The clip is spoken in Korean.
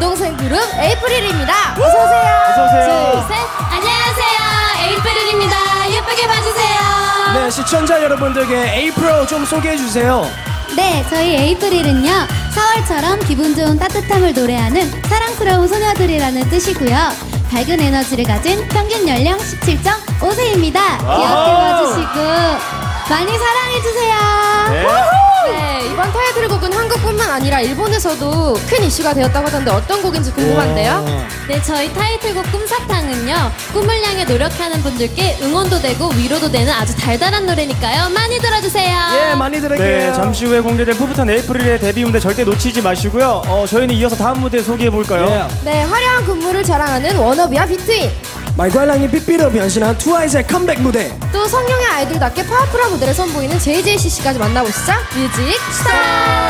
동생 그룹 에이프릴입니다. 어서 오세요. 어서 오세요. 둘, 셋. 안녕하세요. 에이프릴입니다. 예쁘게 봐주세요. 네, 시청자 여러분들께 에이프로 좀 소개해 주세요. 네, 저희 에이프릴은요, 4월처럼 기분 좋은 따뜻함을 노래하는 사랑스러운 소녀들이라는 뜻이고요. 밝은 에너지를 가진 평균 연령 17.5세입니다. 귀엽게 봐주시고, 많이 사랑해 주세요. 네. 네, 뿐만 아니라 일본에서도 큰 이슈가 되었다고 하던데 어떤 곡인지 궁금한데요? 네, 저희 타이틀곡 꿈사탕은요, 꿈을 향해 노력하는 분들께 응원도 되고 위로도 되는 아주 달달한 노래니까요. 많이 들어주세요. 예, 많이 들을게요. 네, 잠시 후에 공개될 풋풋한 에이프릴의 데뷔 무대 절대 놓치지 마시고요. 어, 저희는 이어서 다음 무대 소개해 볼까요? 예. 네, 화려한 군무를 자랑하는 워너비와 비트윈. 말괄량이 삐삐로 변신한 트와이스의 컴백 무대. 또 성룡의 아이돌답게 파워풀한 무대를 선보이는 JJCC까지 만나보시죠. music start!